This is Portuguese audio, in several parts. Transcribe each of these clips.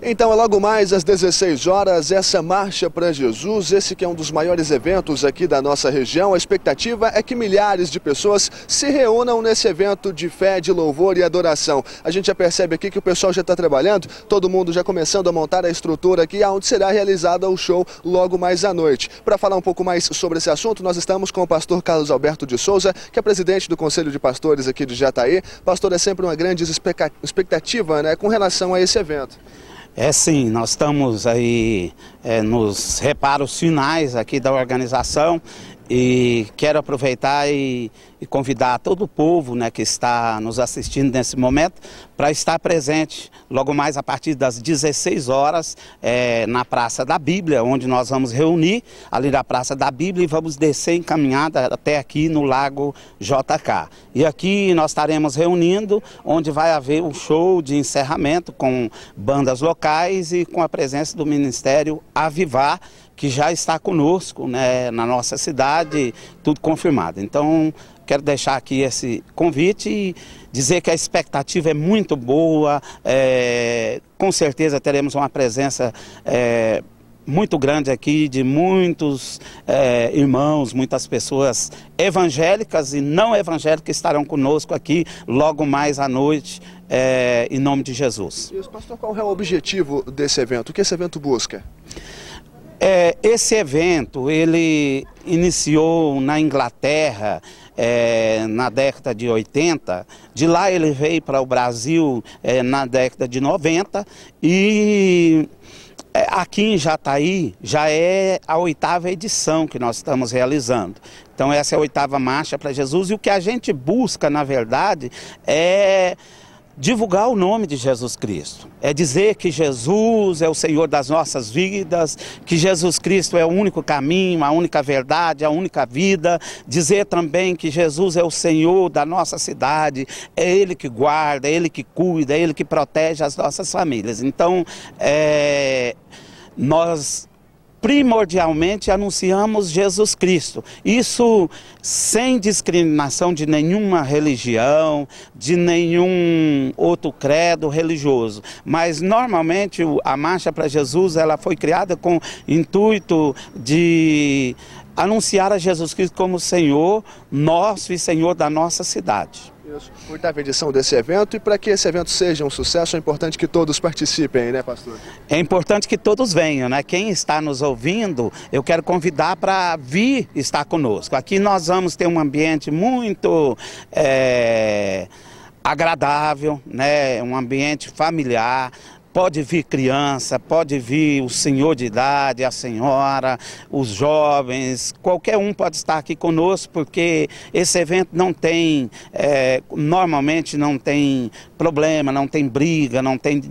Então é logo mais às 16 horas, essa Marcha para Jesus, esse que é um dos maiores eventos aqui da nossa região. A expectativa é que milhares de pessoas se reúnam nesse evento de fé, de louvor e adoração. A gente já percebe aqui que o pessoal já está trabalhando, todo mundo já começando a montar a estrutura aqui, onde será realizado o show logo mais à noite. Para falar um pouco mais sobre esse assunto, nós estamos com o pastor Carlos Alberto de Souza, que é presidente do Conselho de Pastores aqui de Jataí. Pastor, é sempre uma grande expectativa né, com relação a esse evento. É sim, nós estamos aí é, nos reparos finais aqui da organização e quero aproveitar e, e, convidar todo o povo né, que está nos assistindo nesse momento para estar presente logo mais a partir das 16 horas é, na Praça da Bíblia, onde nós vamos reunir ali na Praça da Bíblia e vamos descer encaminhada até aqui no Lago JK. E aqui nós estaremos reunindo, onde vai haver um show de encerramento com bandas locais e com a presença do Ministério Avivar, que já está conosco né, na nossa cidade, tudo confirmado. Então, quero deixar aqui esse convite e dizer que a expectativa é muito boa, é, com certeza teremos uma presença. É, muito grande aqui de muitos é, irmãos, muitas pessoas evangélicas e não evangélicas estarão conosco aqui logo mais à noite, é, em nome de Jesus. E, pastor, qual é o objetivo desse evento? O que esse evento busca? É, esse evento ele iniciou na Inglaterra é, na década de 80, de lá ele veio para o Brasil é, na década de 90 e é, aqui em Jataí já é a oitava edição que nós estamos realizando. Então essa é a oitava marcha para Jesus. E o que a gente busca na verdade é divulgar o nome de Jesus Cristo. É dizer que Jesus é o Senhor das nossas vidas, que Jesus Cristo é o único caminho, a única verdade, a única vida. Dizer também que Jesus é o Senhor da nossa cidade, é Ele que guarda, é Ele que cuida, é Ele que protege as nossas famílias. Então, é, nós primordialmente anunciamos Jesus Cristo. Isso sem discriminação de nenhuma religião, de nenhum outro credo religioso. Mas normalmente a Marcha para Jesus ela foi criada com intuito de anunciar a Jesus Cristo como Senhor nosso e Senhor da nossa cidade. Isso. Oitava edição desse evento e para que esse evento seja um sucesso é importante que todos participem, né, pastor? É importante que todos venham, né? Quem está nos ouvindo, eu quero convidar para vir estar conosco. Aqui nós vamos ter um ambiente muito é, agradável, né? Um ambiente familiar. Pode vir criança, pode vir o senhor de idade, a senhora, os jovens, qualquer um pode estar aqui conosco, porque esse evento não tem, é, normalmente não tem problema, não tem briga, não tem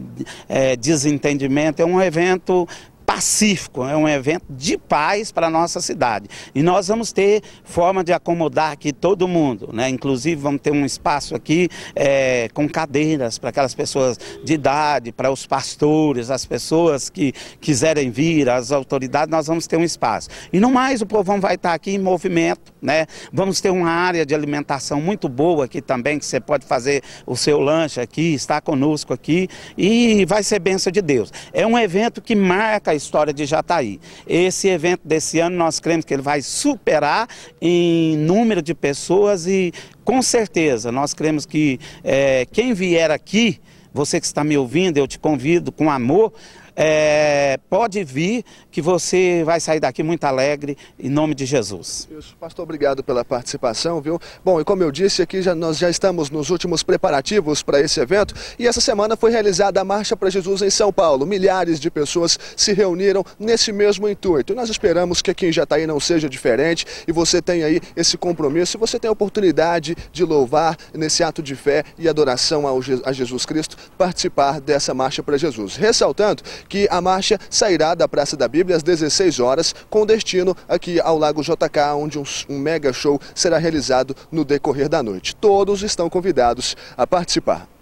é, desentendimento. É um evento pacífico, é um evento de paz para a nossa cidade. E nós vamos ter forma de acomodar aqui todo mundo, né? Inclusive vamos ter um espaço aqui é, com cadeiras para aquelas pessoas de idade, para os pastores, as pessoas que quiserem vir, as autoridades, nós vamos ter um espaço. E no mais, o povão vai estar aqui em movimento, né? Vamos ter uma área de alimentação muito boa aqui também, que você pode fazer o seu lanche aqui, estar conosco aqui e vai ser benção de Deus. É um evento que marca história de Jataí. Esse evento desse ano nós cremos que ele vai superar em número de pessoas e com certeza nós cremos que é, quem vier aqui, você que está me ouvindo, eu te convido com amor é, pode vir que você vai sair daqui muito alegre, em nome de Jesus. Isso, pastor, obrigado pela participação, viu? Bom, e como eu disse aqui, já, nós já estamos nos últimos preparativos para esse evento e essa semana foi realizada a Marcha para Jesus em São Paulo. Milhares de pessoas se reuniram nesse mesmo intuito. Nós esperamos que aqui em Jataí não seja diferente e você tenha aí esse compromisso e você tenha a oportunidade de louvar nesse ato de fé e adoração ao, a Jesus Cristo, participar dessa Marcha para Jesus. Ressaltando que a marcha sairá da Praça da Bíblia às 16 horas, com destino aqui ao Lago JK, onde um, mega show será realizado no decorrer da noite. Todos estão convidados a participar.